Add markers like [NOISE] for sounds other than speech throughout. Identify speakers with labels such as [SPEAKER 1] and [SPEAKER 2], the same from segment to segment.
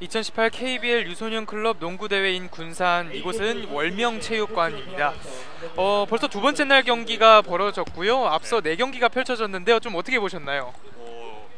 [SPEAKER 1] 2018 KBL 유소년 클럽 농구 대회인 군산 이곳은 월명 체육관입니다. 어, 벌써 두 번째 날 경기가 벌어졌고요. 앞서 네 경기가 펼쳐졌는데요. 좀 어떻게 보셨나요?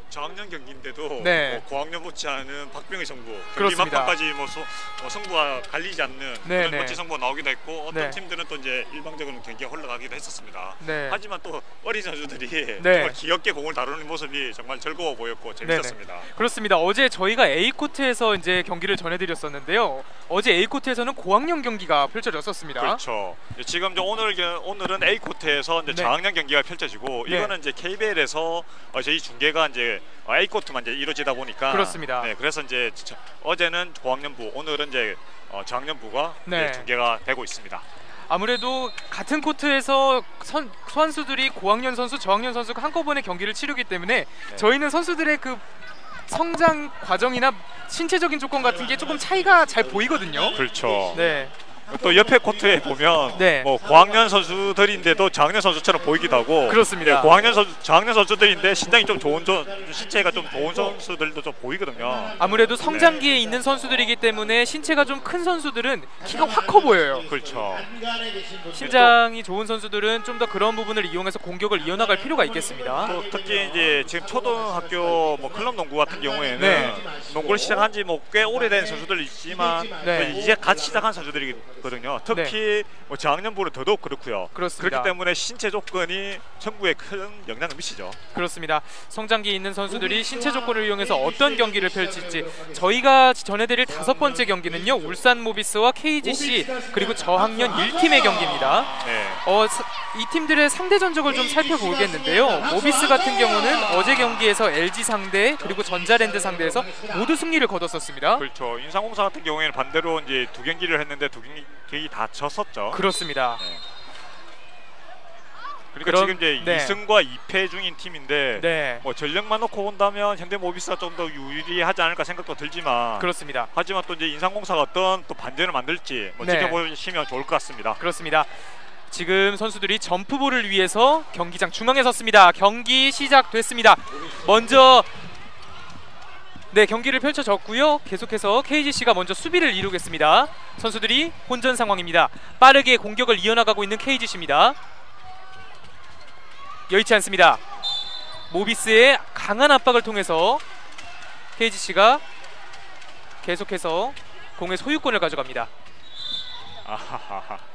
[SPEAKER 2] 뭐 저학년 경기인데도
[SPEAKER 1] 네.
[SPEAKER 2] 뭐 고학년 못지않은 박병희 성부 경기. 막판까지 뭐, 소, 뭐 성부가 갈리지 않는
[SPEAKER 1] 네,
[SPEAKER 2] 그런
[SPEAKER 1] 네.
[SPEAKER 2] 멋진 성부가 나오기도 했고 어떤
[SPEAKER 1] 네.
[SPEAKER 2] 팀들은 또 이제 일방적으로 경기가 흘러가기도 했었습니다.
[SPEAKER 1] 네.
[SPEAKER 2] 하지만 또 어린 선수들이
[SPEAKER 1] 네.
[SPEAKER 2] 정말 귀엽게 공을 다루는 모습이 정말 즐거워 보였고 재밌었습니다.
[SPEAKER 1] 그렇습니다. 어제 저희가 A 코트에서 이제 경기를 전해드렸었는데요. 어제 A 코트에서는 고학년 경기가 펼쳐졌었습니다.
[SPEAKER 2] 그렇죠. 지금 저 오늘 겨- 오늘은 A 코트에서 이제
[SPEAKER 1] 네.
[SPEAKER 2] 저학년 경기가 펼쳐지고
[SPEAKER 1] 네.
[SPEAKER 2] 이거는 이제 KBL에서 어, 저희 중계가 이제 어, A 코트만 이제 이루어지다 보니까
[SPEAKER 1] 그렇습니다.
[SPEAKER 2] 네, 그래서 이제 저- 어제는 고학년부, 오늘은 이제 어, 저학년부가
[SPEAKER 1] 네.
[SPEAKER 2] 중계가 되고 있습니다.
[SPEAKER 1] 아무래도 같은 코트에서 선, 선수들이 고학년 선수, 저학년 선수가 한꺼번에 경기를 치르기 때문에
[SPEAKER 2] 네.
[SPEAKER 1] 저희는 선수들의 그 성장 과정이나 신체적인 조건 같은 게 조금 차이가 잘 보이거든요.
[SPEAKER 2] 그렇죠.
[SPEAKER 1] 네.
[SPEAKER 2] 또 옆에 코트에 보면
[SPEAKER 1] 네.
[SPEAKER 2] 뭐 고학년 선수들인데도 저학년 선수처럼 보이기도 하고
[SPEAKER 1] 그렇습니다.
[SPEAKER 2] 네, 고학년 선수, 저학년 선수들인데 신장이 좀 좋은 저, 신체가 좀 좋은 선수들도 좀 보이거든요.
[SPEAKER 1] 아무래도 성장기에 있는 선수들이기 때문에 신체가 좀 큰 선수들은 키가 확 커 보여요.
[SPEAKER 2] 그렇죠.
[SPEAKER 1] 신장이 좋은 선수들은 좀 더 그런 부분을 이용해서 공격을 이어나갈 필요가 있겠습니다.
[SPEAKER 2] 또 특히 이제 지금 초등학교 뭐 클럽 농구 같은 경우에는
[SPEAKER 1] 네.
[SPEAKER 2] 농구를 시작한 지 뭐 꽤 오래된 선수들 있지만
[SPEAKER 1] 네.
[SPEAKER 2] 이제 갓 시작한 선수들이 거든요. 특히 뭐 저학년부는 더더욱 그렇고요.
[SPEAKER 1] 그렇습니다.
[SPEAKER 2] 그렇기 때문에 신체 조건이 청구에 큰 영향을 미치죠.
[SPEAKER 1] 그렇습니다. 성장기에 있는 선수들이 신체 조건을 이용해서 어떤 경기를 펼칠지 저희가 전해드릴 다섯 번째 경기는요 울산 모비스와 KGC 그리고 저학년 1팀의 경기입니다.
[SPEAKER 2] 네.
[SPEAKER 1] 어, 사- 이 팀들의 상대 전적을 좀 살펴보겠는데요. 모비스 같은 경우는 어제 경기에서 LG 상대 그리고 전자랜드 상대에서 모두 승리를 거뒀었습니다.
[SPEAKER 2] 그렇죠. 인상공사 같은 경우에는 반대로 이제 두 경기를 했는데 두 경기, 경기 다 졌었죠.
[SPEAKER 1] 그렇습니다.
[SPEAKER 2] 그러니까
[SPEAKER 1] 그럼-
[SPEAKER 2] 지금 이제
[SPEAKER 1] 네.
[SPEAKER 2] 2승과 2패 중인 팀인데
[SPEAKER 1] 네,
[SPEAKER 2] 뭐 전력만 놓고 본다면 현대모비스가 좀 더 유리하지 않을까 생각도 들지만
[SPEAKER 1] 그렇습니다.
[SPEAKER 2] 하지만 또 이제 인상공사가 어떤 또 반전을 만들지 뭐
[SPEAKER 1] 네.
[SPEAKER 2] 지켜보시면 좋을 것 같습니다.
[SPEAKER 1] 그렇습니다. 지금 선수들이 점프볼을 위해서 경기장 중앙에 섰습니다. 경기 시작됐습니다. 먼저 네 경기를 펼쳐졌고요. 계속해서 KGC가 먼저 수비를 이루겠습니다. 선수들이 혼전 상황입니다. 빠르게 공격을 이어나가고 있는 KGC입니다. 여의치 않습니다. 모비스의 강한 압박을 통해서 KGC가 계속해서 공의 소유권을 가져갑니다.
[SPEAKER 2] 아하하하.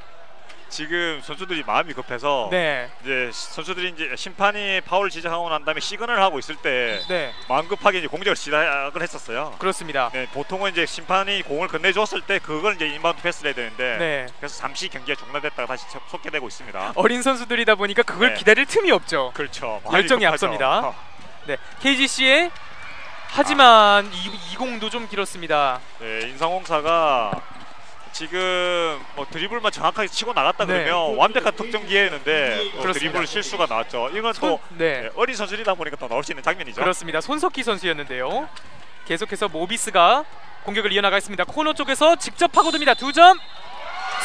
[SPEAKER 2] 지금 선수들이 마음이 급해서
[SPEAKER 1] 네,
[SPEAKER 2] 이제 선수들이 이제 심판이 파울 지적하고 난 다음에 시그널을 하고 있을 때
[SPEAKER 1] 네,
[SPEAKER 2] 마음 급하게 이제 공격을 시작을 했었어요.
[SPEAKER 1] 그렇습니다.
[SPEAKER 2] 네, 보통은 이제 심판이 공을 건네줬을 때 그걸 이제 인바운드 패스를 해야 되는데
[SPEAKER 1] 네.
[SPEAKER 2] 그래서 잠시 경기가 중단됐다가 다시 속개되고 있습니다.
[SPEAKER 1] 어린 선수들이다 보니까 그걸
[SPEAKER 2] 네.
[SPEAKER 1] 기다릴 틈이 없죠.
[SPEAKER 2] 그렇죠. 급하죠.
[SPEAKER 1] 앞섭니다.
[SPEAKER 2] 어,
[SPEAKER 1] 네, KGC의 하지만 이, 이 공도 좀 길었습니다.
[SPEAKER 2] 네, 인상공사가 지금 뭐 드리블만 정확하게 치고 나갔다
[SPEAKER 1] 네.
[SPEAKER 2] 그러면 완벽한 득점 기회였는데 또
[SPEAKER 1] 그렇습니다.
[SPEAKER 2] 드리블 실수가 나왔죠. 이건
[SPEAKER 1] 손,
[SPEAKER 2] 또
[SPEAKER 1] 네,
[SPEAKER 2] 네, 어린 선수이다 보니까 또 나올 수 있는 장면이죠.
[SPEAKER 1] 그렇습니다. 손석희 선수였는데요. 계속해서 모비스가 공격을 이어나가겠습니다. 코너 쪽에서 직접 파고듭니다. 두 점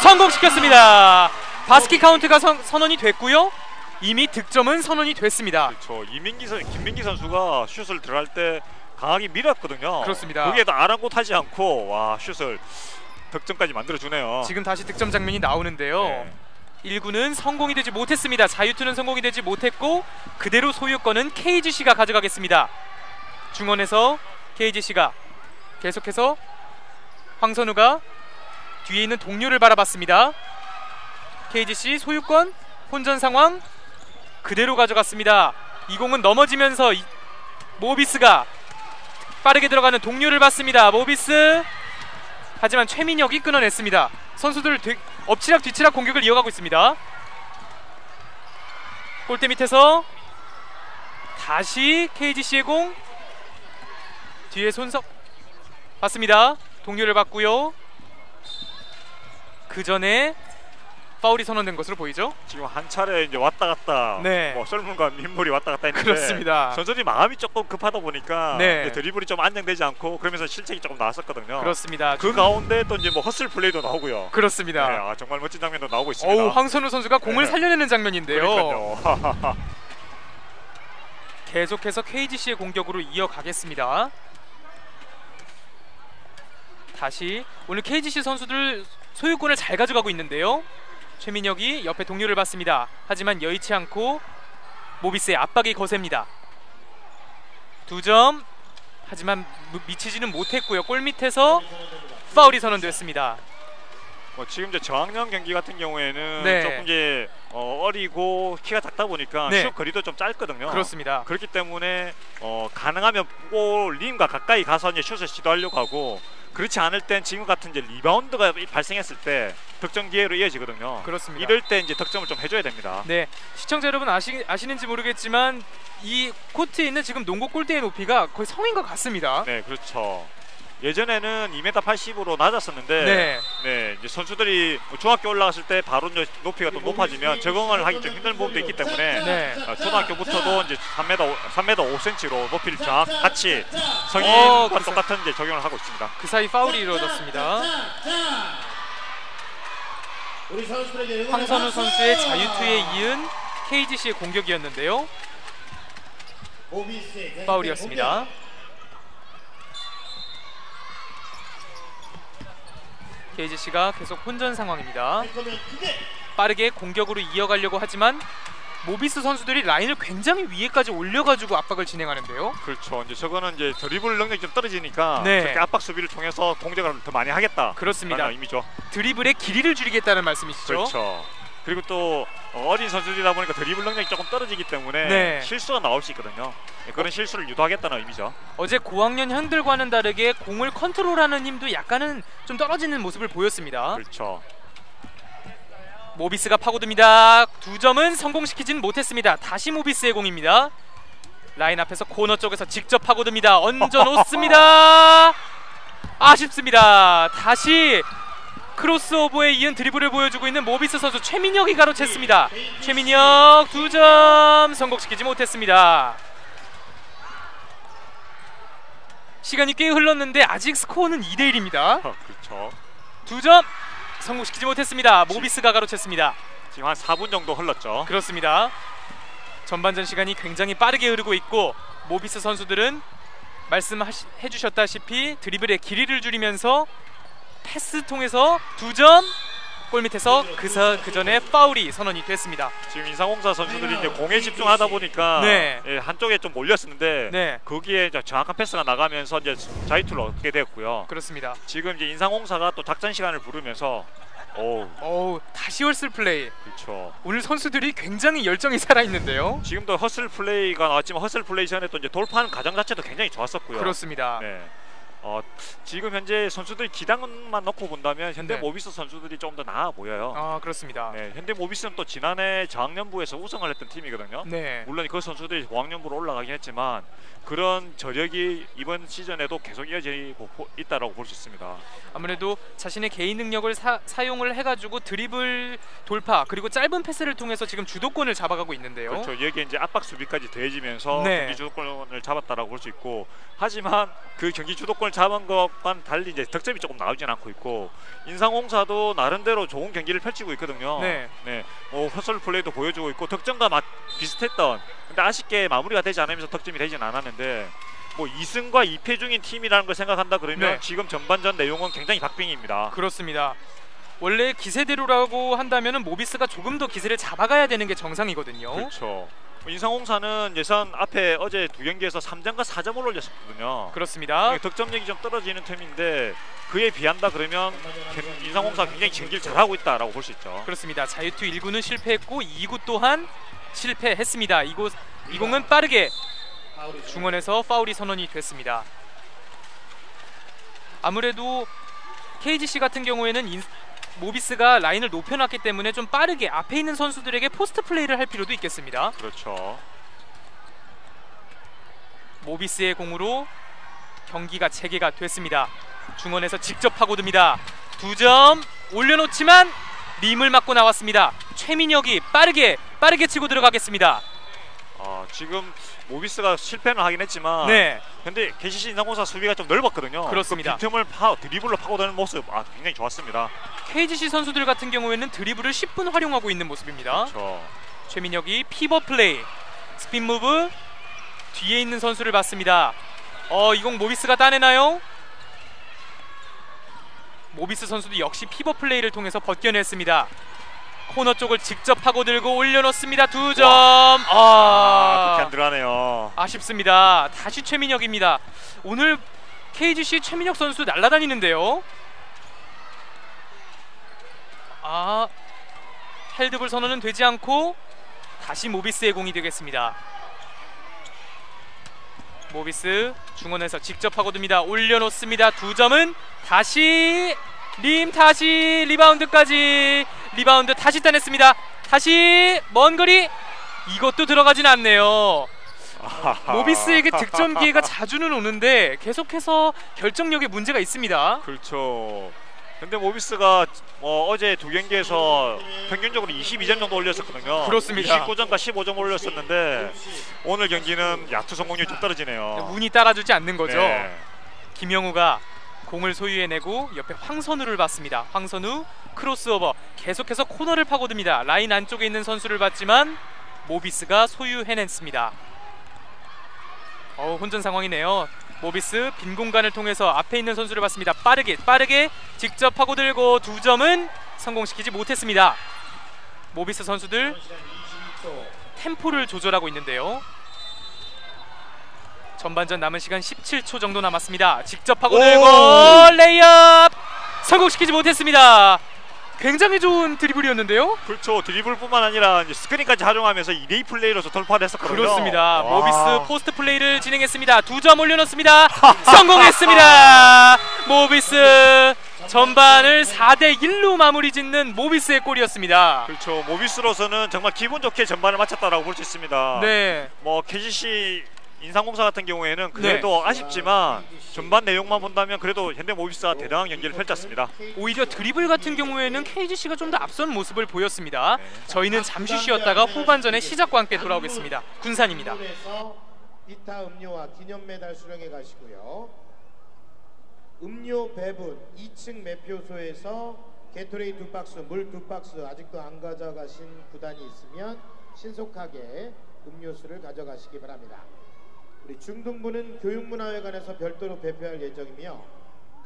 [SPEAKER 1] 성공시켰습니다. 바스켓 카운트가 선, 선언이 됐고요. 이미 득점은 선언이 됐습니다.
[SPEAKER 2] 그렇죠. 이민기 선, 김민기 선수가 슛을 들어갈 때 강하게 밀었거든요.
[SPEAKER 1] 그렇습니다.
[SPEAKER 2] 거기에도 아랑곳하지 않고 와 슛을 득점까지 만들어 주네요.
[SPEAKER 1] 지금 다시 득점 장면이 나오는데요.
[SPEAKER 2] 네.
[SPEAKER 1] 1구는 성공이 되지 못했습니다. 자유투는 성공이 되지 못했고 그대로 소유권은 KGC가 가져가겠습니다. 중원에서 KGC가 계속해서 황선우가 뒤에 있는 동료를 바라봤습니다. KGC 소유권 혼전 상황 그대로 가져갔습니다. 이 공은 넘어지면서 이- 모비스가 빠르게 들어가는 동료를 봤습니다. 모비스 하지만 최민혁이 끊어냈습니다. 선수들 뒤, 엎치락 뒤치락 공격을 이어가고 있습니다. 골대 밑에서 다시 KGC의 공 뒤에 손석 봤습니다. 동료를 봤고요. 그 전에 파울이 선언된 것으로 보이죠?
[SPEAKER 2] 지금 한 차례 이제 왔다 갔다
[SPEAKER 1] 네.
[SPEAKER 2] 뭐 썰물과 민물이 왔다 갔다 했는데
[SPEAKER 1] 그렇습니다.
[SPEAKER 2] 선수들이 마음이 조금 급하다 보니까
[SPEAKER 1] 네.
[SPEAKER 2] 드리블이 좀 안정되지 않고 그러면서 실책이 조금 나왔었거든요.
[SPEAKER 1] 그렇습니다.
[SPEAKER 2] 그 가운데 또 이제 뭐 허슬 플레이도 나오고요.
[SPEAKER 1] 그렇습니다.
[SPEAKER 2] 네, 아, 정말 멋진 장면도 나오고 있습니다.
[SPEAKER 1] 어우 황선우 선수가 공을
[SPEAKER 2] 네.
[SPEAKER 1] 살려내는 장면인데요. [LAUGHS] 계속해서 KGC의 공격으로 이어가겠습니다. 다시 오늘 KGC 선수들 소유권을 잘 가져가고 있는데요. 최민혁이 옆에 동료를 봤습니다. 하지만 여의치 않고 모비스의 압박이 거셉니다. 두 점. 하지만 미- 미치지는 못했고요. 골 밑에서 파울이 선언됐습니다.
[SPEAKER 2] 뭐 지금 이제 저학년 경기 같은 경우에는
[SPEAKER 1] 네.
[SPEAKER 2] 조금 이제 어, 어리고 키가 작다 보니까
[SPEAKER 1] 네.
[SPEAKER 2] 슛 거리도 좀 짧거든요.
[SPEAKER 1] 그렇습니다.
[SPEAKER 2] 그렇기 때문에 어, 가능하면 골 림과 가까이 가서 이제 슛을 시도하려고 하고 그렇지 않을 땐 지금 같은 이제 리바운드가 발생했을 때 득점 기회로 이어지거든요.
[SPEAKER 1] 그렇습니다.
[SPEAKER 2] 이럴 때 이제 득점을 좀 해줘야 됩니다.
[SPEAKER 1] 네, 시청자 여러분 아시, 아시는지 모르겠지만 이 코트에 있는 지금 농구 골대의 높이가 거의 성인과 같습니다.
[SPEAKER 2] 네, 그렇죠. 예전에는 2m 80으로 낮았었는데
[SPEAKER 1] 네.
[SPEAKER 2] 네, 이제 선수들이 뭐 중학교 올라갔을 때 바로 높이가 좀 높아지면 적응을 하기 좀 힘든 부분도 있기 때문에
[SPEAKER 1] 네.
[SPEAKER 2] 어, 초등학교부터도 이제 3m 5, 3m 5cm로 높이를 정확 같이
[SPEAKER 1] 어,
[SPEAKER 2] 성인과
[SPEAKER 1] 그래서-
[SPEAKER 2] 똑같은 이제 적용을 하고 있습니다.
[SPEAKER 1] 그 사이 파울이 이루어졌습니다. 황선우! 선수의 자유투에 이은 KGC의 공격이었는데요. 파울이었습니다. KGC가 계속 혼전 상황입니다.
[SPEAKER 3] 크게
[SPEAKER 1] 빠르게 공격으로 이어가려고 하지만 모비스 선수들이 라인을 굉장히 위에까지 올려가지고 압박을 진행하는데요.
[SPEAKER 2] 그렇죠. 이제 저거는 이제 드리블 능력이 좀 떨어지니까
[SPEAKER 1] 네.
[SPEAKER 2] 압박 수비를 통해서 공격을 더 많이 하겠다.
[SPEAKER 1] 그렇습니다.
[SPEAKER 2] 의미죠.
[SPEAKER 1] 드리블의 길이를 줄이겠다는 말씀이시죠?
[SPEAKER 2] 그렇죠. 그리고 또 어, 어린 선수들이다 보니까 드리블 능력이 조금 떨어지기 때문에
[SPEAKER 1] 네.
[SPEAKER 2] 실수가 나올 수 있거든요. 네, 그런 실수를 유도하겠다는 의미죠.
[SPEAKER 1] 어제 고학년 형들과는 다르게 공을 컨트롤하는 힘도 약간은 좀 떨어지는 모습을 보였습니다.
[SPEAKER 2] 그렇죠.
[SPEAKER 1] 모비스가 파고듭니다. 두 점은 성공시키진 못했습니다. 다시 모비스의 공입니다. 라인 앞에서 코너 쪽에서 직접 파고듭니다. 얹어 놓습니다. [LAUGHS] 아쉽습니다. 다시 크로스오버에 이은 드리블을 보여주고 있는 모비스 선수 최민혁이 가로챘습니다. 최민혁 두 점 성공시키지 못했습니다. 시간이 꽤 흘렀는데 아직 스코어는 2대 1입니다. [LAUGHS]
[SPEAKER 2] 그렇죠.
[SPEAKER 1] 두 점 성공시키지 못했습니다. 모비스가 가로챘습니다.
[SPEAKER 2] 지금 한 4분 정도 흘렀죠.
[SPEAKER 1] 그렇습니다. 전반전 시간이 굉장히 빠르게 흐르고 있고 모비스 선수들은 말씀해 주셨다시피 드리블의 길이를 줄이면서 패스 통해서 두점 골 밑에서 그사 그 전에 파울이 선언이 됐습니다.
[SPEAKER 2] 지금 인삼공사 선수들이 이제 공에 집중하다 보니까
[SPEAKER 1] 네.
[SPEAKER 2] 예, 한쪽에 좀 몰렸었는데
[SPEAKER 1] 네.
[SPEAKER 2] 거기에 이제 정확한 패스가 나가면서 이제 자유투를 얻게 됐고요.
[SPEAKER 1] 그렇습니다.
[SPEAKER 2] 지금 이제 인삼공사가 또 작전 시간을 부르면서 오
[SPEAKER 1] 다시 허슬 플레이.
[SPEAKER 2] 그렇죠.
[SPEAKER 1] 오늘 선수들이 굉장히 열정이 살아 있는데요.
[SPEAKER 2] 지금도 허슬 플레이가 나왔지만 허슬 플레이 전에 또 이제 돌파하는 과정 자체도 굉장히 좋았었고요.
[SPEAKER 1] 그렇습니다.
[SPEAKER 2] 네. 어, 지금 현재 선수들이 기량만 놓고 본다면 현대
[SPEAKER 1] 네.
[SPEAKER 2] 모비스 선수들이 좀 더 나아 보여요.
[SPEAKER 1] 아 그렇습니다.
[SPEAKER 2] 네, 현대 모비스는 또 지난해 저학년부에서 우승을 했던 팀이거든요.
[SPEAKER 1] 네.
[SPEAKER 2] 물론 그 선수들이 고학년부로 올라가긴 했지만 그런 저력이 이번 시즌에도 계속 이어지고 보- 있다라고 볼 수 있습니다.
[SPEAKER 1] 아무래도 자신의 개인 능력을 사, 사용을 해가지고 드리블 돌파 그리고 짧은 패스를 통해서 지금 주도권을 잡아가고 있는데요.
[SPEAKER 2] 그렇죠. 여기에 이제 압박 수비까지 더해지면서
[SPEAKER 1] 네.
[SPEAKER 2] 경기 주도권을 잡았다라고 볼 수 있고 하지만 그 경기 주도권 을 잡은 것과는 달리 이제 득점이 조금 나오진 않고 있고 인상공사도 나름대로 좋은 경기를 펼치고 있거든요.
[SPEAKER 1] 네.
[SPEAKER 2] 네. 뭐 허설 플레이도 보여주고 있고 득점과 맞 비슷했던 근데 아쉽게 마무리가 되지 않으면서 득점이 되진 않았는데 뭐 2승과 2패 중인 팀이라는 걸 생각한다 그러면
[SPEAKER 1] 네.
[SPEAKER 2] 지금 전반전 내용은 굉장히 박빙입니다.
[SPEAKER 1] 그렇습니다. 원래 기세대로라고 한다면은 모비스가 조금 더 기세를 잡아가야 되는 게 정상이거든요.
[SPEAKER 2] 그렇죠. 인상공사는 예선 앞에 어제 두 경기에서 3점과 4점을 올렸었거든요.
[SPEAKER 1] 그렇습니다.
[SPEAKER 2] 이게 득점력이 좀 떨어지는 팀인데 그에 비한다 그러면 인상공사 가 굉장히 경기를 잘하고 있다라고 볼 수 있죠.
[SPEAKER 1] 그렇습니다. 자유투 1구는 실패했고 2구 또한 실패했습니다. 이곳 이 공은 빠르게 중원에서 파울이 선언이 됐습니다. 아무래도 KGC 같은 경우에는 인, 모비스가 라인을 높여놨기 때문에 좀 빠르게 앞에 있는 선수들에게 포스트 플레이를 할 필요도 있겠습니다.
[SPEAKER 2] 그렇죠.
[SPEAKER 1] 모비스의 공으로 경기가 재개가 됐습니다. 중원에서 직접 파고듭니다. 두 점 올려놓지만 림을 맞고 나왔습니다. 최민혁이 빠르게 빠르게 치고 들어가겠습니다.
[SPEAKER 2] 아, 지금 모비스가 실패는 하긴 했지만
[SPEAKER 1] 네,
[SPEAKER 2] 근데 KGC 인삼공사 수비가 좀 넓었거든요.
[SPEAKER 1] 그렇습니다.
[SPEAKER 2] 그 빈틈을 파 드리블로 파고드는 모습 아 굉장히 좋았습니다.
[SPEAKER 1] KGC 선수들 같은 경우에는 드리블을 십분 활용하고 있는 모습입니다.
[SPEAKER 2] 그렇죠.
[SPEAKER 1] 최민혁이 피벗 플레이, 스핀 무브 뒤에 있는 선수를 봤습니다. 어, 이공 모비스가 따내나요? 모비스 선수도 역시 피벗 플레이를 통해서 벗겨냈습니다. 코너 쪽을 직접 파고들고 올려놓습니다. 두 점.
[SPEAKER 2] 아,
[SPEAKER 1] 아,
[SPEAKER 2] 그렇게 안 들어가네요.
[SPEAKER 1] 아쉽습니다. 다시 최민혁입니다. 오늘 KGC 최민혁 선수 날아다니는데요. 아, 헬드볼 선언은 되지 않고 다시 모비스의 공이 되겠습니다. 모비스 중원에서 직접 파고듭니다. 올려놓습니다. 두 점은 다시 림 다시 리바운드까지 리바운드 다시 따냈습니다. 다시 먼 거리 이것도 들어가진 않네요. 모비스에게 득점 기회가 자주는 오는데 계속해서 결정력에 문제가 있습니다.
[SPEAKER 2] 그렇죠. 근데 모비스가 뭐 어제 두 경기에서 평균적으로 22점 정도 올렸었거든요.
[SPEAKER 1] 그렇습니다.
[SPEAKER 2] 29점과 15점 올렸었는데 오늘 경기는 야투 성공률이 좀 떨어지네요.
[SPEAKER 1] 운이 따라주지 않는 거죠.
[SPEAKER 2] 네.
[SPEAKER 1] 김영우가 공을 소유해내고 옆에 황선우를 봤습니다. 황선우 크로스오버 계속해서 코너를 파고듭니다. 라인 안쪽에 있는 선수를 봤지만 모비스가 소유해냈습니다. 어, 혼전 상황이네요. 모비스 빈 공간을 통해서 앞에 있는 선수를 봤습니다. 빠르게 빠르게 직접 파고들고 두 점은 성공시키지 못했습니다. 모비스 선수들 템포를 조절하고 있는데요. 전반전 남은 시간 17초 정도 남았습니다. 직접 파고들고
[SPEAKER 2] 오!
[SPEAKER 1] 레이업 성공시키지 못했습니다. 굉장히 좋은 드리블이었는데요.
[SPEAKER 2] 그렇죠. 드리블뿐만 아니라 스크린까지 활용하면서 2대2 플레이로서 돌파를 했었거든요.
[SPEAKER 1] 그렇습니다.
[SPEAKER 2] 와.
[SPEAKER 1] 모비스 포스트 플레이를 진행했습니다. 두 점 올려놓습니다. [LAUGHS] 성공했습니다. 모비스 전반을 4대 1로 마무리 짓는 모비스의 골이었습니다.
[SPEAKER 2] 그렇죠. 모비스로서는 정말 기분 좋게 전반을 마쳤다라고 볼 수 있습니다.
[SPEAKER 1] 네,
[SPEAKER 2] 뭐 KGC 인삼공사 같은 경우에는 그래도 아쉽지만 전반 내용만 본다면 그래도 현대 모비스가 대단한 경기를 펼쳤습니다.
[SPEAKER 1] 오히려 드리블 같은 경우에는 KGC가 좀 더 앞선 모습을 보였습니다. 저희는 잠시 쉬었다가 후반전의 시작과 함께 돌아오겠습니다. 군산입니다.
[SPEAKER 3] 기타 음료와 기념 메달 수령해 가시고요. 음료 배분 2층 매표소에서 게토레이 두 박스, 물 두 박스 아직도 안 가져가신 구단이 있으면 신속하게 음료수를 가져가시기 바랍니다. 우리 중등부는 교육문화회관에서 별도로 배표할 예정이며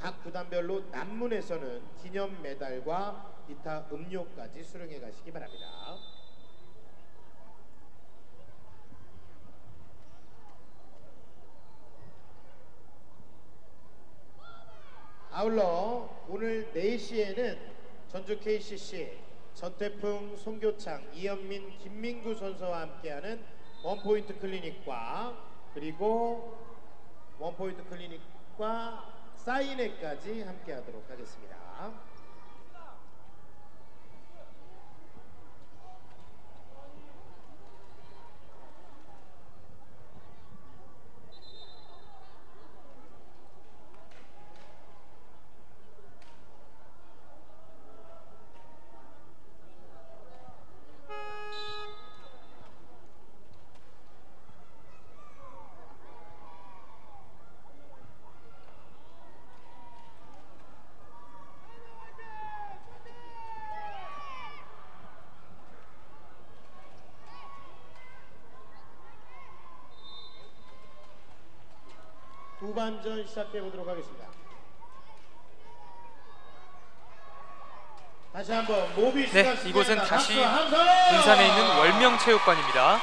[SPEAKER 3] 각 구단별로 남문에서는 기념 메달과 기타 음료까지 수령해 가시기 바랍니다. 아울러 오늘 4시에는 전주 KCC 전태풍, 송교창, 이현민, 김민구 선수와 함께하는 원포인트 클리닉과 그리고 원포인트 클리닉과 사인회까지 함께 하도록 하겠습니다. 후반전 시작해 보도록 하겠습니다. 다시 한번 모비스가
[SPEAKER 1] 네, 이곳은. 다시! 군산에 있는 월명체육관입니다.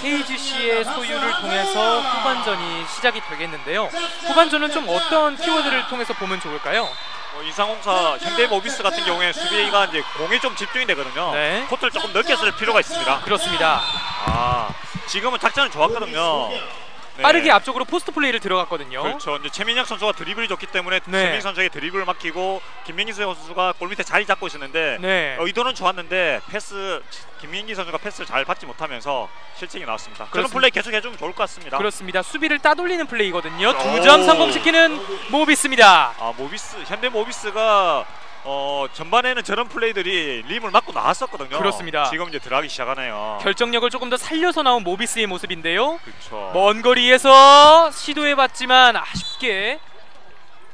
[SPEAKER 1] KGC의 소유를 통해서 후반전이 시작이 되겠는데요. 후반전은 좀 어떤 키워드를 통해서 보면 좋을까요?
[SPEAKER 2] 뭐 인상공사 현대 모비스 같은 경우에 수비가 이제 공에 좀 집중이 되거든요.
[SPEAKER 1] 네.
[SPEAKER 2] 코트를 조금 넓게 쓸 필요가 있습니다.
[SPEAKER 1] 그렇습니다.
[SPEAKER 2] 아 지금은 작전은 좋았거든요. 네.
[SPEAKER 1] 빠르게 앞쪽으로 포스트 플레이를 들어갔거든요.
[SPEAKER 2] 그렇죠. 이제 최민혁 선수가 드리블이 좋기 때문에
[SPEAKER 1] 네.
[SPEAKER 2] 최민혁 선수에게 드리블을 맡기고 김민기 선수가 골 밑에 자리 잡고 있었는데
[SPEAKER 1] 네.
[SPEAKER 2] 의도는 좋았는데 패스 김민기 선수가 패스를 잘 받지 못하면서 실책이 나왔습니다. 그런. 플레이 계속 해주면 좋을 것 같습니다.
[SPEAKER 1] 그렇습니다. 수비를 따돌리는 플레이거든요. 두
[SPEAKER 2] 오.
[SPEAKER 1] 점 성공시키는 모비스입니다.
[SPEAKER 2] 아 모비스 현대 모비스가 어 전반에는 저런 플레이들이 림을 맞고 나왔었거든요.
[SPEAKER 1] 그렇습니다.
[SPEAKER 2] 지금 이제 들어가기 시작하네요.
[SPEAKER 1] 결정력을 조금 더 살려서 나온 모비스의 모습인데요.
[SPEAKER 2] 그렇죠.
[SPEAKER 1] 먼 거리에서 시도해봤지만 아쉽게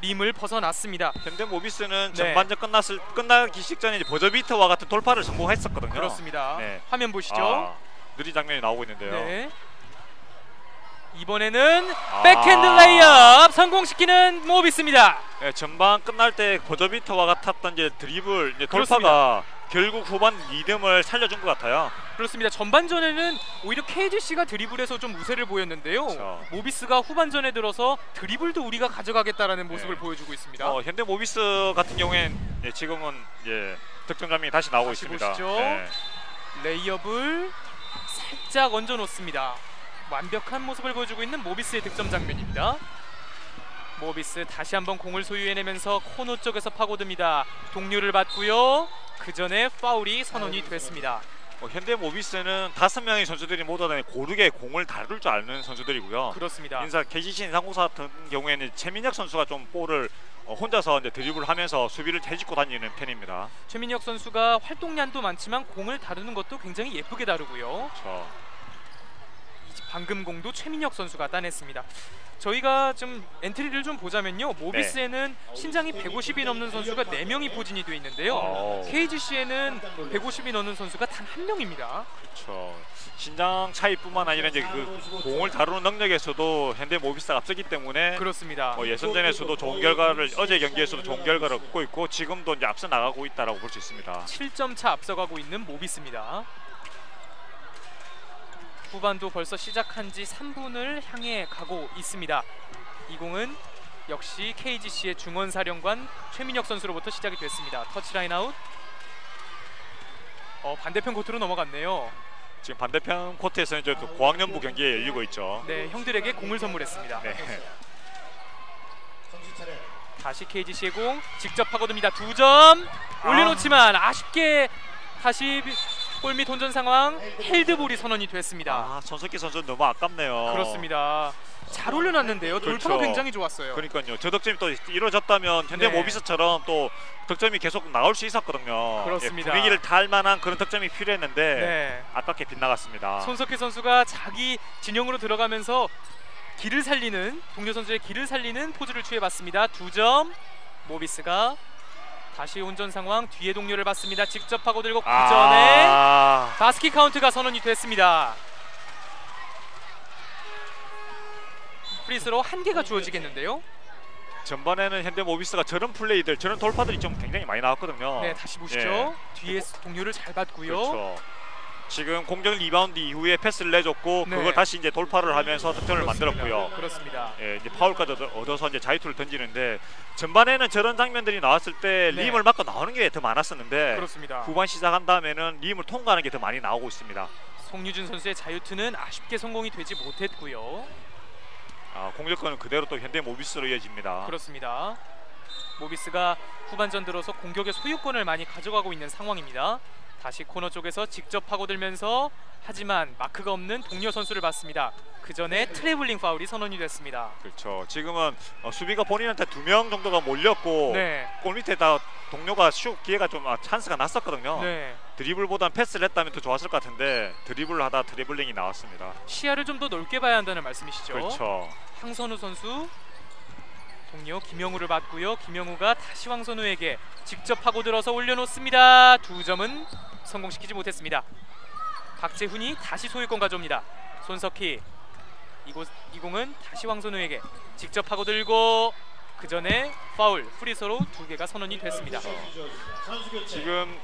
[SPEAKER 1] 림을 벗어났습니다.
[SPEAKER 2] 현대 모비스는
[SPEAKER 1] 네.
[SPEAKER 2] 전반전 끝났을 끝나기 직전에 이제 버저비터와 같은 돌파를 성공했었거든요.
[SPEAKER 1] 그렇습니다.
[SPEAKER 2] 네.
[SPEAKER 1] 화면 보시죠.
[SPEAKER 2] 아, 느린 장면이 나오고 있는데요.
[SPEAKER 1] 네. 이번에는
[SPEAKER 2] 아.
[SPEAKER 1] 백핸드 레이업 성공시키는 모비스입니다.
[SPEAKER 2] 예, 전반 끝날 때 버저비터와 같았던 이제 드리블 이제. 돌파가 결국 후반 리듬을 살려준 것 같아요.
[SPEAKER 1] 그렇습니다. 전반전에는 오히려 KGC가 드리블에서 좀 우세를 보였는데요.
[SPEAKER 2] 그렇죠.
[SPEAKER 1] 모비스가 후반전에 들어서 드리블도 우리가 가져가겠다라는 모습을
[SPEAKER 2] 네.
[SPEAKER 1] 보여주고 있습니다.
[SPEAKER 2] 어, 현대 모비스 같은 경우엔 예, 지금은 예, 득점 장면이 다시 나오고
[SPEAKER 1] 다시
[SPEAKER 2] 있습니다.
[SPEAKER 1] 보시죠.
[SPEAKER 2] 예.
[SPEAKER 1] 레이업을 살짝 얹어 놓습니다. 완벽한 모습을 보여주고 있는 모비스의 득점 장면입니다. 모비스 다시 한번 공을 소유해내면서 코너 쪽에서 파고듭니다. 동료를 봤고요. 그 전에 파울이 선언이 됐습니다.
[SPEAKER 2] 어, 현대 모비스는 다섯 명의 선수들이 모두 다 고르게 공을 다룰 줄 아는 선수들이고요.
[SPEAKER 1] 그렇습니다.
[SPEAKER 2] 인사 KGC 인삼공사 같은 경우에는 최민혁 선수가 좀 볼을 어, 혼자서 이제 드리블하면서 수비를 헤집고 다니는 편입니다.
[SPEAKER 1] 최민혁 선수가 활동량도 많지만 공을 다루는 것도 굉장히 예쁘게 다루고요. 저이 방금 공도 최민혁 선수가 따냈습니다. 저희가 좀 엔트리를 좀 보자면요. 모비스에는 신장이 150이 넘는 선수가 4명이 포진이 되어 있는데요.
[SPEAKER 2] 어.
[SPEAKER 1] KGC에는 150이 넘는 선수가 단 한 명입니다.
[SPEAKER 2] 저 신장 차이뿐만 아니라 이제 그 공을 다루는 능력에서도 현대 모비스가 앞서기 때문에
[SPEAKER 1] 그렇습니다.
[SPEAKER 2] 어, 예선전에서도 좋은 결과를 어제 경기에서도 좋은 결과를 얻고 있고 지금도 이제 앞서 나가고 있다라고 볼 수 있습니다.
[SPEAKER 1] 7점 차 앞서가고 있는 모비스입니다. 후반도 벌써 시작한 지 3분을 향해 가고 있습니다. 이 공은 역시 KGC의 중원 사령관 최민혁 선수로부터 시작이 됐습니다. 터치라인 아웃. 어, 반대편 코트로 넘어갔네요.
[SPEAKER 2] 지금 반대편 코트에서는 이제 또 고학년부 경기가 열리고 있죠.
[SPEAKER 1] 네, 형들에게 공을 선물했습니다.
[SPEAKER 2] 네.
[SPEAKER 1] 다시 KGC의 공 직접 파고듭니다. 두 점 올려놓지만 아쉽게 다시 골밑 혼전 상황 헬드볼이 선언이 됐습니다.
[SPEAKER 2] 아, 손석희 선수 너무 아깝네요.
[SPEAKER 1] 그렇습니다. 잘 올려놨는데요. 돌파가
[SPEAKER 2] 그렇죠.
[SPEAKER 1] 굉장히 좋았어요.
[SPEAKER 2] 그러니까요. 저 득점이 또 이루어졌다면 현대
[SPEAKER 1] 네.
[SPEAKER 2] 모비스처럼 또 득점이 계속 나올 수 있었거든요.
[SPEAKER 1] 그렇습니다.
[SPEAKER 2] 예, 분위기를 탈 만한 그런 득점이 필요했는데
[SPEAKER 1] 네.
[SPEAKER 2] 아깝게 빗나갔습니다.
[SPEAKER 1] 손석희 선수가 자기 진영으로 들어가면서 기를 살리는 동료 선수의 기를 살리는 포즈를 취해봤습니다. 두 점 모비스가 다시 혼전 상황 뒤에 동료를 봤습니다. 직접 파고들고 그 전에
[SPEAKER 2] 아,
[SPEAKER 1] 바스켓 카운트가 선언이 됐습니다. 프리스로 한 개가 주어지겠는데요.
[SPEAKER 2] 전반에는 현대 모비스가 저런 플레이들, 저런 돌파들이 좀 굉장히 많이 나왔거든요.
[SPEAKER 1] 네, 다시 보시죠. 뒤에 동료를 잘 봤고요.
[SPEAKER 2] 예. 그렇죠. 지금 공격 리바운드 이후에 패스를 내줬고
[SPEAKER 1] 네.
[SPEAKER 2] 그걸 다시 이제 돌파를 하면서 득점을. 만들었고요.
[SPEAKER 1] 그렇습니다.
[SPEAKER 2] 예, 이제 파울까지 얻어- 얻어서 이제 자유투를 던지는데 전반에는 저런 장면들이 나왔을 때
[SPEAKER 1] 네.
[SPEAKER 2] 림을 맞고 나오는 게 더 많았었는데
[SPEAKER 1] 그렇습니다.
[SPEAKER 2] 후반 시작한 다음에는 림을 통과하는 게 더 많이 나오고 있습니다.
[SPEAKER 1] 송유준 선수의 자유투는 아쉽게 성공이 되지 못했고요.
[SPEAKER 2] 아, 공격권은 그대로 또 현대 모비스로 이어집니다.
[SPEAKER 1] 그렇습니다. 모비스가 후반전 들어서 공격의 소유권을 많이 가져가고 있는 상황입니다. 다시 코너 쪽에서 직접 파고들면서 하지만 마크가 없는 동료 선수를 봤습니다. 그 전에 트래블링 파울이 선언이 됐습니다.
[SPEAKER 2] 그렇죠. 지금은 어, 수비가 본인한테 두 명 정도가 몰렸고
[SPEAKER 1] 네,
[SPEAKER 2] 골 밑에다 동료가 슛 기회가 좀 아, 찬스가 났었거든요.
[SPEAKER 1] 네.
[SPEAKER 2] 드리블보단 패스를 했다면 더 좋았을 것 같은데 드리블을 하다 트래블링이 나왔습니다.
[SPEAKER 1] 시야를 좀 더 넓게 봐야 한다는 말씀이시죠?
[SPEAKER 2] 그렇죠.
[SPEAKER 1] 황선우 선수 동료 김영우를 받고요. 김영우가 다시 황선우에게 직접 파고들어서 올려놓습니다. 두 점은 성공시키지 못했습니다. 박재훈이 다시 소유권 가져옵니다. 손석희 이곳 이 공은 다시 황선우에게 직접 파고들고 그 전에 파울 프리스로 두 개가 선언이 됐습니다.
[SPEAKER 2] 지금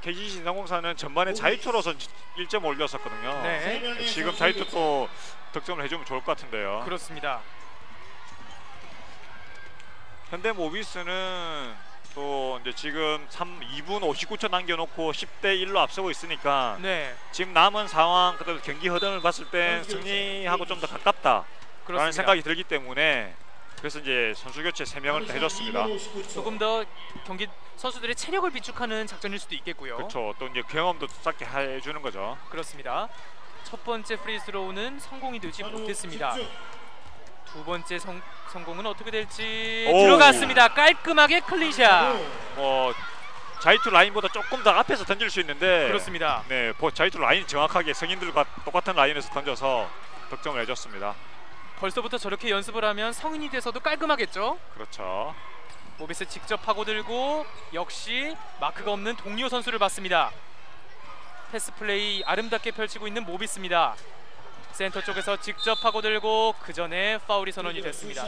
[SPEAKER 2] KGC 인상공사는 전반에 자유투로서 1점 올렸었거든요.
[SPEAKER 1] 네,
[SPEAKER 2] 지금 자유투 또 득점을 해주면 좋을 것 같은데요.
[SPEAKER 1] 그렇습니다.
[SPEAKER 2] 현대 모비스는 또 이제 지금 3, 2분 59초 남겨놓고 10대 1로 앞서고 있으니까
[SPEAKER 1] 네,
[SPEAKER 2] 지금 남은 상황 그다음 경기 흐름을 봤을 땐 승리하고 좀 더 가깝다 라는
[SPEAKER 1] 그렇습니다.
[SPEAKER 2] 생각이 들기 때문에 그래서 이제 선수 교체 3명을 해줬습니다.
[SPEAKER 1] 조금 더 경기 선수들의 체력을 비축하는 작전일 수도 있겠고요.
[SPEAKER 2] 그렇죠. 또 이제 경험도 쌓게 해주는 거죠.
[SPEAKER 1] 그렇습니다. 첫 번째 프리스로우는 성공이 되지 못했습니다. 두 번째 성, 성공은 어떻게 될지
[SPEAKER 2] 오.
[SPEAKER 1] 들어갔습니다. 깔끔하게 클린샷.
[SPEAKER 2] 뭐 자유투 라인보다 조금 더 앞에서 던질 수 있는데
[SPEAKER 1] 그렇습니다.
[SPEAKER 2] 네, 보- 자유투 라인 정확하게 성인들과 똑같은 라인에서 던져서 득점을 해줬습니다.
[SPEAKER 1] 벌써부터 저렇게 연습을 하면 성인이 돼서도 깔끔하겠죠?
[SPEAKER 2] 그렇죠.
[SPEAKER 1] 모비스 직접 파고들고 역시 마크가 없는 동료 선수를 봤습니다. 패스 플레이 아름답게 펼치고 있는 모비스입니다. 센터 쪽에서 직접 파고들고 그 전에 파울이 선언이 됐습니다.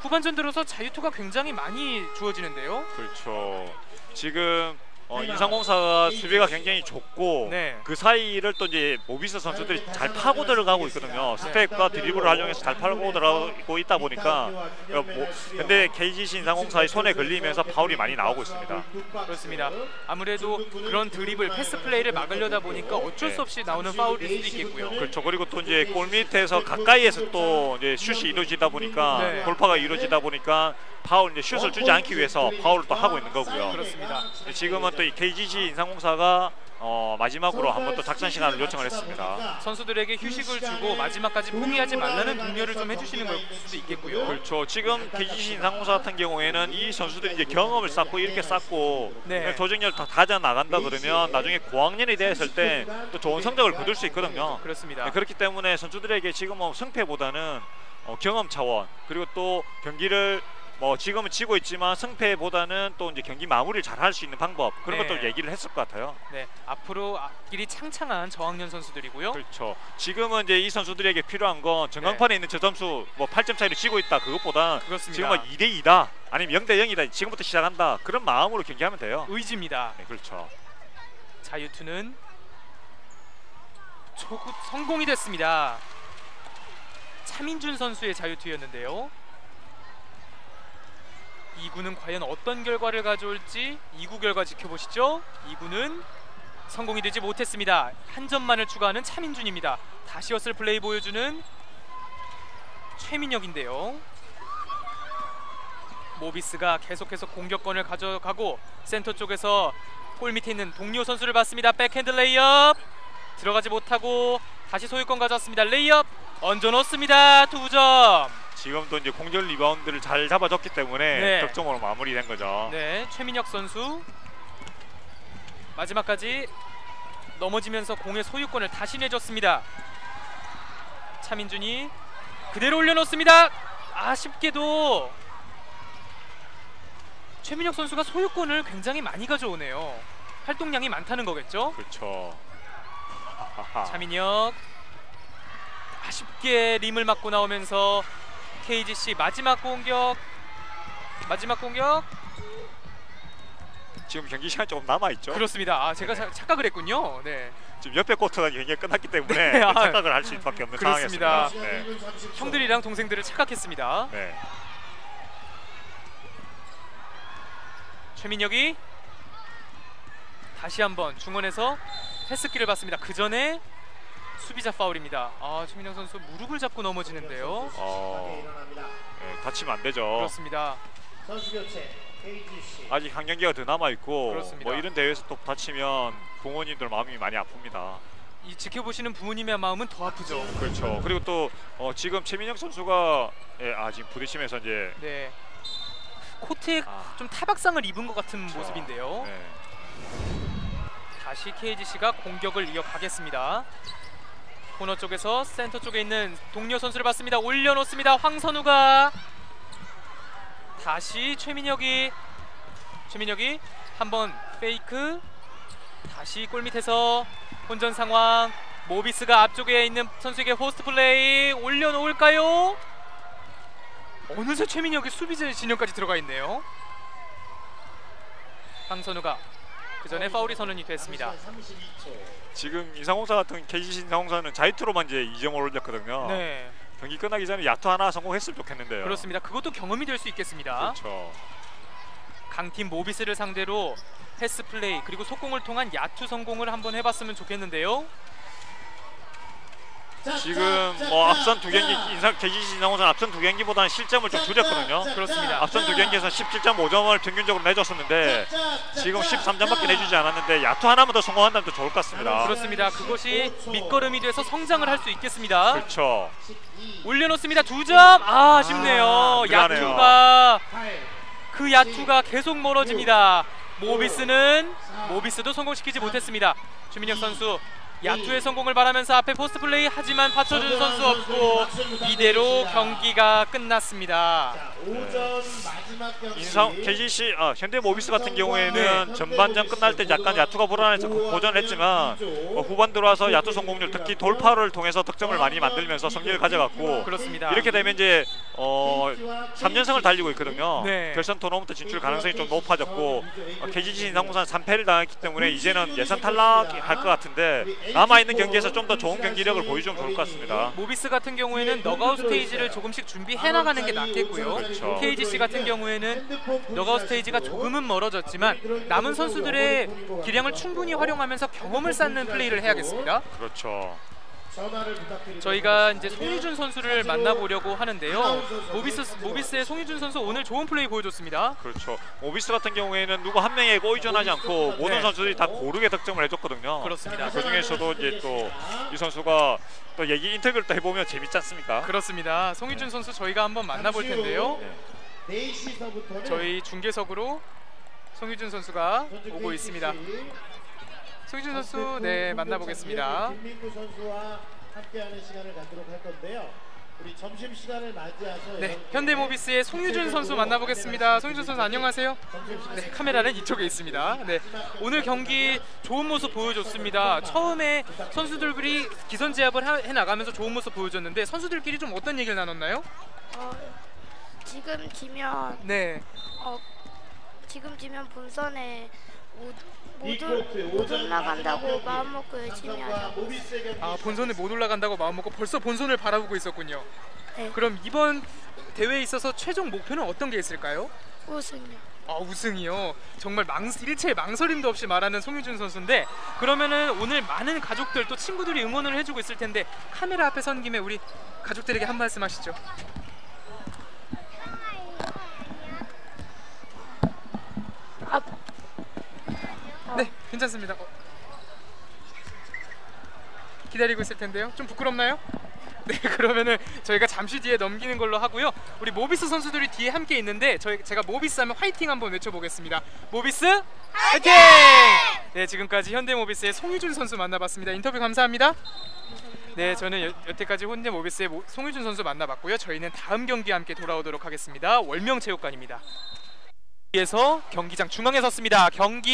[SPEAKER 1] 후반전 들어서 자유투가 굉장히 많이 주어지는데요.
[SPEAKER 2] 그렇죠. 지금 어, 인삼공사가 수비가 굉장히 좁고
[SPEAKER 1] 네.
[SPEAKER 2] 그 사이를 또 이제 모비스 선수들이 잘 파고 들어가고 있거든요. 스텝과 드리블을 활용해서 잘 파고 들어가고 있다 보니까 어, 뭐, 근데 KGC 인상공사의 손에 걸리면서 파울이 많이 나오고 있습니다.
[SPEAKER 1] 그렇습니다. 아무래도 그런 드리블, 패스 플레이를 막으려다 보니까 어쩔 수 없이 나오는 파울일 수도 있겠고요.
[SPEAKER 2] 그렇죠. 그리고 또 이제 골 밑에서 가까이에서 또 이제 슛이 이루어지다 보니까
[SPEAKER 1] 네.
[SPEAKER 2] 돌파가 이루어지다 보니까 파울 이제 슛을 주지 않기 위해서 파울을 또 하고 있는 거고요.
[SPEAKER 1] 그렇습니다.
[SPEAKER 2] 지금은 또 이 KGC 인상공사가 어, 마지막으로 한 번 또 작전 시간을 요청을 했습니다.
[SPEAKER 1] 선수들에게 휴식을 주고 마지막까지 포기하지 말라는 독려를 좀 해주시는 걸 수도 있겠고요.
[SPEAKER 2] 그렇죠. 지금 KGC 인상공사 같은 경우에는 이 선수들이 이제 경험을 쌓고 이렇게 쌓고
[SPEAKER 1] 네.
[SPEAKER 2] 도전력을 다 가져 나간다 그러면 나중에 고학년이 됐을 때 또 좋은 성적을 거둘 수 있거든요.
[SPEAKER 1] 그렇습니다.
[SPEAKER 2] 네, 그렇기 때문에 선수들에게 지금은 승패보다는 어, 경험 차원 그리고 또 경기를 뭐 지금은 지고 있지만 승패보다는 또 이제 경기 마무리를 잘 할 수 있는 방법 그런
[SPEAKER 1] 네.
[SPEAKER 2] 것도 얘기를 했을 것 같아요.
[SPEAKER 1] 네, 앞으로 앞길이 창창한 저학년 선수들이고요.
[SPEAKER 2] 그렇죠. 지금은 이제 이 선수들에게 필요한 건 전광판에 있는 저 점수 뭐 8점 차이로 지고 있다 그것보다
[SPEAKER 1] 네. 그렇습니다.
[SPEAKER 2] 지금은 2대 2다 아니면 0대 0이다 지금부터 시작한다 그런 마음으로 경기하면 돼요.
[SPEAKER 1] 의지입니다.
[SPEAKER 2] 네, 그렇죠.
[SPEAKER 1] 자유투는 초구 성공이 됐습니다. 차민준 선수의 자유투였는데요. 2구는 과연 어떤 결과를 가져올지 2구 결과 지켜보시죠. 2구는 성공이 되지 못했습니다. 한 점만을 추가하는 차민준입니다. 다시 허슬 플레이 보여주는 최민혁인데요. 모비스가 계속해서 공격권을 가져가고 센터 쪽에서 골 밑에 있는 동료 선수를 봤습니다. 백핸드 레이업 들어가지 못하고 다시 소유권 가져왔습니다. 레이업 얹어 놓습니다. 두 점.
[SPEAKER 2] 지금 또 이제 공격 리바운드를 잘 잡아줬기 때문에
[SPEAKER 1] 네.
[SPEAKER 2] 득점으로 마무리된 거죠.
[SPEAKER 1] 네, 최민혁 선수 마지막까지 넘어지면서 공의 소유권을 다시 내줬습니다. 차민준이 그대로 올려놓습니다. 아쉽게도 최민혁 선수가 소유권을 굉장히 많이 가져오네요. 활동량이 많다는 거겠죠?
[SPEAKER 2] 그렇죠.
[SPEAKER 1] 차민혁 아쉽게 림을 맞고 나오면서 KGC 마지막 공격 마지막 공격
[SPEAKER 2] 지금 경기 시간 조금 남아 있죠.
[SPEAKER 1] 그렇습니다. 아, 제가
[SPEAKER 2] 네.
[SPEAKER 1] 자- 착각을 했군요. 네.
[SPEAKER 2] 지금 옆에 코트가 경기가 끝났기 때문에 [LAUGHS]
[SPEAKER 1] 네, 아,
[SPEAKER 2] 착각을 할 수밖에 없는
[SPEAKER 1] 그렇습니다.
[SPEAKER 2] 상황이었습니다. 네.
[SPEAKER 1] 형들이랑 동생들을 착각했습니다.
[SPEAKER 2] 네.
[SPEAKER 1] 최민혁이 다시 한번 중원에서 패스키를 받습니다. 그 전에 수비자 파울입니다. 아, 최민혁 선수 무릎을 잡고 넘어지는데요.
[SPEAKER 2] 어, 네, 다치면 안 되죠.
[SPEAKER 1] 그렇습니다.
[SPEAKER 3] 선수 교체 KGC
[SPEAKER 2] 아직 한 경기가 더 남아 있고
[SPEAKER 1] 그렇습니다.
[SPEAKER 2] 뭐 이런 대회에서 또 다치면 부모님들 마음이 많이 아픕니다.
[SPEAKER 1] 이 지켜보시는 부모님의 마음은 더 아프죠.
[SPEAKER 2] 그렇죠. 그리고 또 어, 지금 최민혁 선수가 예, 아 지금 부딪히면서 이제
[SPEAKER 1] 네. 코트에
[SPEAKER 2] 아,
[SPEAKER 1] 좀 타박상을 입은 것 같은
[SPEAKER 2] 그렇죠.
[SPEAKER 1] 모습인데요.
[SPEAKER 2] 네.
[SPEAKER 1] 다시 KGC가 공격을 이어가겠습니다. 코너 쪽에서 센터 쪽에 있는 동료 선수를 봤습니다. 올려놓습니다. 황선우가 다시 최민혁이 최민혁이 한번 페이크 다시 골 밑에서 혼전 상황 모비스가 앞쪽에 있는 선수에게 포스트 플레이 올려놓을까요? 어느새 최민혁이 수비자 진영까지 들어가 있네요. 황선우가 그 전에 파울이 선언이 됐습니다.
[SPEAKER 3] 32초
[SPEAKER 2] 지금 이상공사 같은 KGC 이상공사는 자유투로만 이제 2점을 올렸거든요.
[SPEAKER 1] 네.
[SPEAKER 2] 경기 끝나기 전에 야투 하나 성공했으면 좋겠는데요.
[SPEAKER 1] 그렇습니다. 그것도 경험이 될 수 있겠습니다.
[SPEAKER 2] 그렇죠.
[SPEAKER 1] 강팀 모비스를 상대로 패스 플레이 그리고 속공을 통한 야투 성공을 한번 해봤으면 좋겠는데요.
[SPEAKER 2] 지금 뭐 앞선 두 경기 인상 KGC 이상공사는 앞선 두 경기보다는 실점을 좀 줄였거든요.
[SPEAKER 1] 그렇습니다.
[SPEAKER 2] 앞선 두 경기에서 17.5점을 평균적으로 내줬었는데 지금 13점밖에 내주지 않았는데 야투 하나만 더 성공한다면 더 좋을 것 같습니다.
[SPEAKER 1] 그렇습니다. 그것이 밑거름이 돼서 성장을 할 수 있겠습니다.
[SPEAKER 2] 그렇죠.
[SPEAKER 1] 올려놓습니다. 두 점. 아, 아쉽네요.
[SPEAKER 2] 아.
[SPEAKER 1] 야투가 8그 야투가 계속 멀어집니다. 모비스는 모비스도 성공시키지 못했습니다. 주민혁 선수 야투의 성공을 바라면서 앞에 포스트 플레이 하지만 받쳐주는 선수 없고 이대로 경기가 끝났습니다.
[SPEAKER 3] 오전 마지막 경기
[SPEAKER 2] 인상 KGC 아, 현대모비스 같은 경우에는 전반전 끝날 때 약간 야투가 불안해서 고전했지만 어, 후반 들어와서 야투 성공률 특히 돌파를 통해서 득점을 많이 만들면서 승리를 가져갔고
[SPEAKER 1] 그렇습니다.
[SPEAKER 2] 이렇게 되면 이제 어 3연승을 달리고 있거든요.
[SPEAKER 1] 네.
[SPEAKER 2] 결선 토너먼트 진출 가능성이 좀 높아졌고 어, KGC 인상공사는 3패를 당했기 때문에 이제는 예선 탈락할 것 같은데 남아 있는 경기에서 좀 더 좋은 경기력을 보여주면 좋을 것 같습니다.
[SPEAKER 1] 모비스 같은 경우에는 너가웃 스테이지를 조금씩 준비해 나가는 게 낫겠고요.
[SPEAKER 2] 그렇죠.
[SPEAKER 1] KGC 같은 경우에는 너가웃 스테이지가 조금은 멀어졌지만 남은 선수들의 기량을 충분히 활용하면서 경험을 쌓는 플레이를 해야겠습니다.
[SPEAKER 2] 그렇죠.
[SPEAKER 1] 저희가 이제 송유준 선수를 만나보려고 하는데요. 모비스 모비스의 송유준 선수 오늘 좋은 플레이 보여줬습니다.
[SPEAKER 2] 그렇죠. 모비스 같은 경우에는 누구 한 명에 의존하지 않고 모든
[SPEAKER 1] 네.
[SPEAKER 2] 선수들이 다 고르게 득점을 해줬거든요.
[SPEAKER 1] 그렇습니다.
[SPEAKER 2] 그 중에서도 이제 또 이 선수가 또 얘기 인터뷰를 또 해보면 재밌지 않습니까?
[SPEAKER 1] 그렇습니다. 송유준 선수 저희가 한번 만나볼 텐데요.
[SPEAKER 3] 네. 4시서부터는
[SPEAKER 1] 저희 중계석으로 송유준 선수가 오고 있습니다. 송유준 선수 네 만나보겠습니다.
[SPEAKER 3] 김민구 선수와 함께하는 시간을 갖도록 할 건데요. 우리 점심 시간을 맞이해서
[SPEAKER 1] 네, 현대모비스의 송유준 선수 만나보겠습니다. 송유준 선수 안녕하세요. 네, 카메라는 이쪽에 있습니다. 네, 오늘 경기 좋은 모습 보여줬습니다. 처음에 선수들끼리 기선 제압을 하- 해나가면서 좋은 모습 보여줬는데 선수들끼리 좀 어떤 얘기를 나눴나요?
[SPEAKER 4] 어, 지금 지면
[SPEAKER 1] 네,
[SPEAKER 4] 어, 지금 지면 본선에 못, 못,
[SPEAKER 3] 이
[SPEAKER 4] 올- 못 올라간다고
[SPEAKER 3] 마지막
[SPEAKER 4] 마음 먹고 열심히 하자고
[SPEAKER 1] 아 본선에 못 올라간다고 마음먹고 벌써 본선을 바라보고 있었군요.
[SPEAKER 4] 네.
[SPEAKER 1] 그럼 이번 대회에 있어서 최종 목표는 어떤 게 있을까요?
[SPEAKER 4] 우승요.
[SPEAKER 1] 아 우승이요. 정말 망 일체 망설임도 없이 말하는 송유준 선수인데 그러면은 오늘 많은 가족들 또 친구들이 응원을 해주고 있을 텐데 카메라 앞에 선 김에 우리 가족들에게 한 말씀 하시죠. 네, 괜찮습니다. 어. 기다리고 있을 텐데요. 좀 부끄럽나요? [LAUGHS] 네, 그러면은 저희가 잠시 뒤에 넘기는 걸로 하고요. 우리 모비스 선수들이 뒤에 함께 있는데 저희 제가 모비스 하면 화이팅 한번 외쳐보겠습니다. 모비스 화이팅! 네, 지금까지 현대모비스의 송유준 선수 만나봤습니다. 인터뷰 감사합니다. 네, 저는 여, 여태까지 현대모비스의 모- 송유준 선수 만나봤고요. 저희는 다음 경기와 함께 돌아오도록 하겠습니다. 월명체육관입니다. 에서 경기장 중앙에 섰습니다. 경기